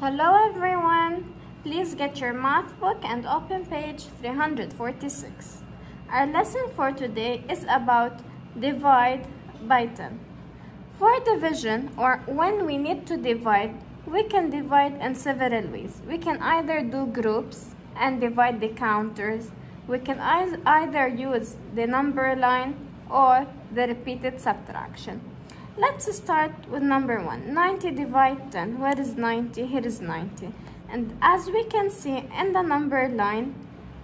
Hello everyone! Please get your math book and open page 346. Our lesson for today is about divide by 10. For division or when we need to divide, we can divide in several ways. We can either do groups and divide the counters. We can either use the number line or the repeated subtraction. Let's start with number one. 90 divide 10. Where is 90? Here is 90. And as we can see in the number line,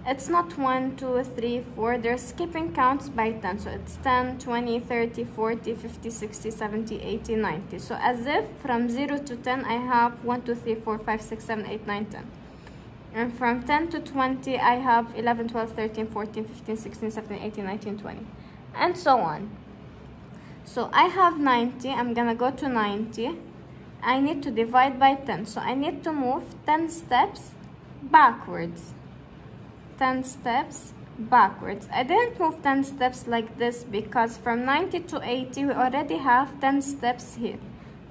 it's not 1, 2, 3, 4. They're skipping counts by 10. So it's 10, 20, 30, 40, 50, 60, 70, 80, 90. So as if from 0 to 10, I have 1, 2, 3, 4, 5, 6, 7, 8, 9, 10. And from 10 to 20, I have 11, 12, 13, 14, 15, 16, 17, 18, 19, 20. And so on. So I have 90, I'm gonna go to 90. I need to divide by 10, so I need to move 10 steps backwards. 10 steps backwards. I didn't move 10 steps like this because from 90 to 80 we already have 10 steps here.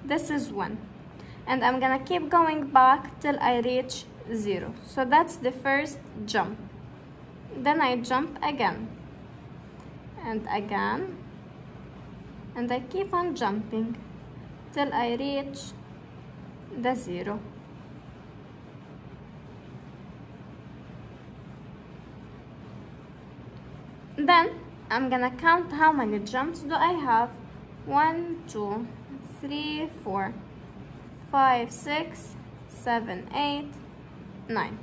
This is 1. And I'm gonna keep going back till I reach 0. So that's the first jump. Then I jump again. And again and I keep on jumping till I reach the zero. Then I'm gonna count how many jumps do I have. One, two, three, four, five, six, seven, eight, nine.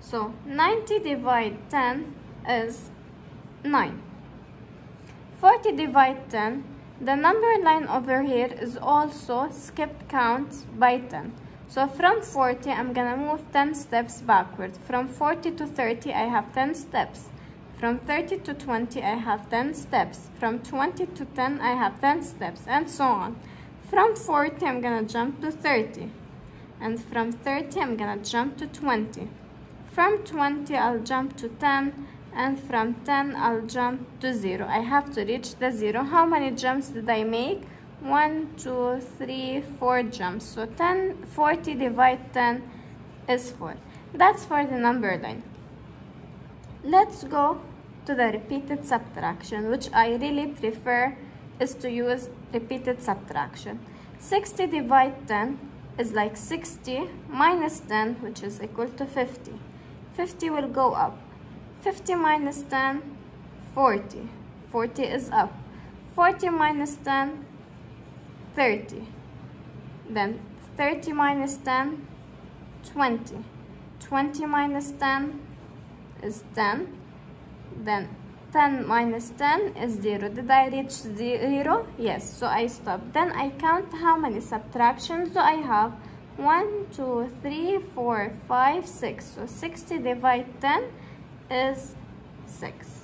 So 90 divide 10 is 9. 40 divide 10 the number line over here is also skipped counts by 10. So from 40, I'm gonna move 10 steps backward. From 40 to 30, I have 10 steps. From 30 to 20, I have 10 steps. From 20 to 10, I have 10 steps, and so on. From 40, I'm gonna jump to 30. And from 30, I'm gonna jump to 20. From 20, I'll jump to 10 and from 10 I'll jump to 0 I have to reach the 0 how many jumps did I make? 1 2 3 4 jumps. So 10 40 divide 10 is 4 that's for the number line. Let's go to the repeated subtraction which I really prefer is to use repeated subtraction. 60 divide 10 is like 60 minus 10 which is equal to 50 50 will go up 50 minus 10, 40. 40 is up. 40 minus 10, 30. Then 30 minus 10, 20. 20 minus 10 is 10. Then 10 minus 10 is 0. Did I reach 0? Yes, so I stop. Then I count how many subtractions do I have? 1, 2, 3, 4, 5, 6. So 60 divide 10 is 6.